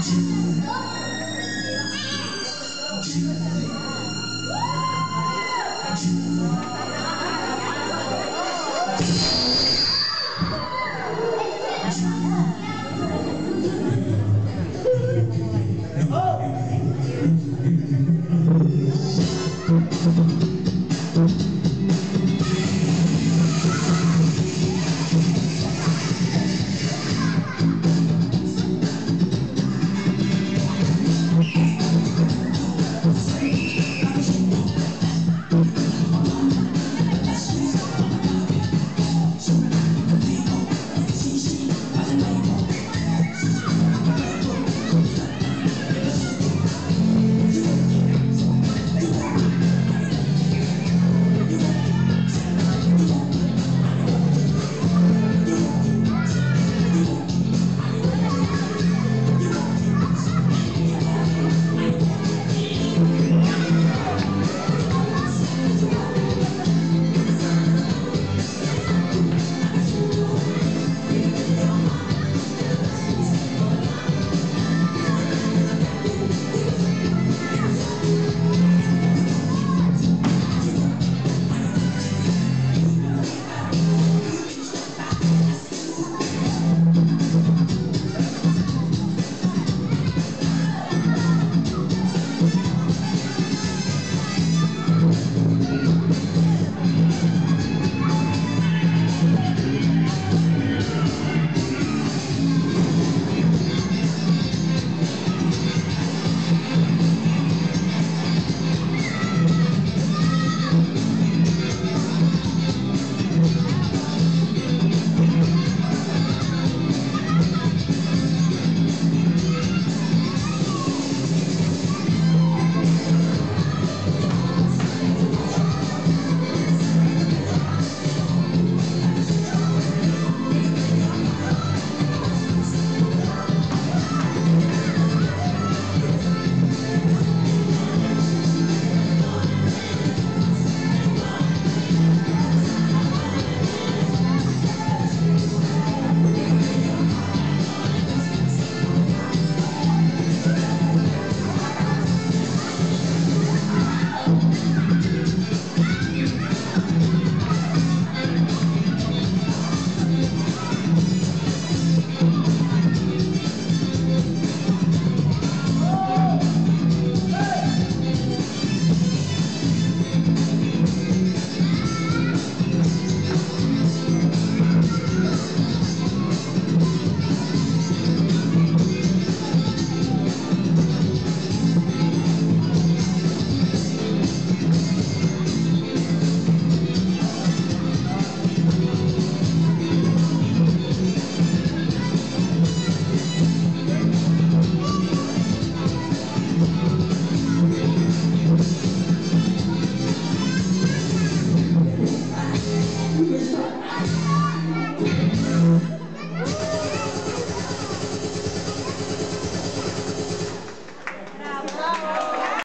you